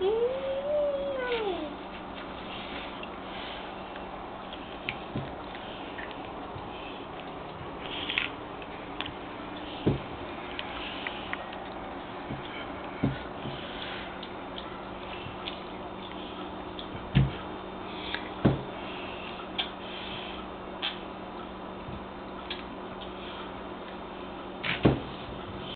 Mm.